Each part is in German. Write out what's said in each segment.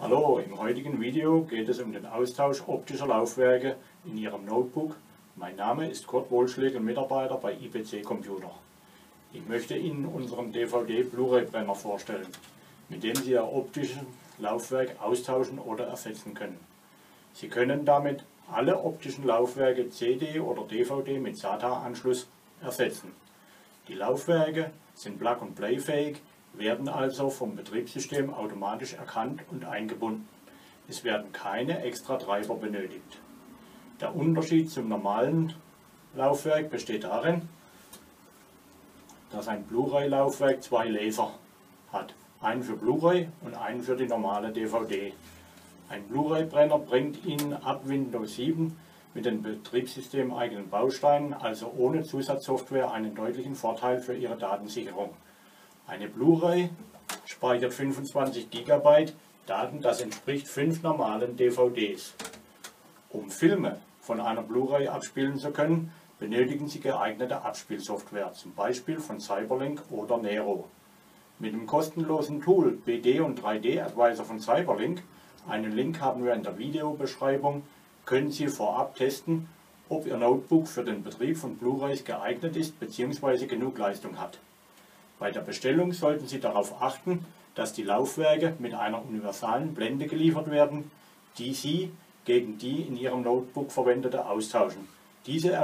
Hallo, im heutigen Video geht es um den Austausch optischer Laufwerke in Ihrem Notebook. Mein Name ist Kurt Wohlschläger, Mitarbeiter bei IPC Computer. Ich möchte Ihnen unseren DVD-Blu-ray-Brenner vorstellen, mit dem Sie Ihr optisches Laufwerk austauschen oder ersetzen können. Sie können damit alle optischen Laufwerke CD oder DVD mit SATA-Anschluss ersetzen. Die Laufwerke sind Plug-and-Play fähig, werden also vom Betriebssystem automatisch erkannt und eingebunden. Es werden keine extra Treiber benötigt. Der Unterschied zum normalen Laufwerk besteht darin, dass ein Blu-ray-Laufwerk zwei Laser hat, einen für Blu-ray und einen für die normale DVD. Ein Blu-ray-Brenner bringt Ihnen ab Windows 7 mit den betriebssystemeigenen Bausteinen, also ohne Zusatzsoftware, einen deutlichen Vorteil für Ihre Datensicherung. Eine Blu-ray speichert 25 GB Daten, das entspricht fünf normalen DVDs. Um Filme von einer Blu-ray abspielen zu können, benötigen Sie geeignete Abspielsoftware, zum Beispiel von Cyberlink oder Nero. Mit dem kostenlosen Tool BD und 3D Advisor von Cyberlink, einen Link haben wir in der Videobeschreibung, können Sie vorab testen, ob Ihr Notebook für den Betrieb von Blu-rays geeignet ist bzw. genug Leistung hat. Bei der Bestellung sollten Sie darauf achten, dass die Laufwerke mit einer universalen Blende geliefert werden, die Sie gegen die in Ihrem Notebook verwendete austauschen. Diese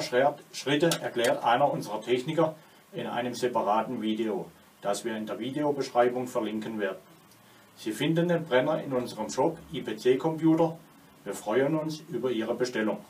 Schritte erklärt einer unserer Techniker in einem separaten Video, das wir in der Videobeschreibung verlinken werden. Sie finden den Brenner in unserem Shop IPC Computer. Wir freuen uns über Ihre Bestellung.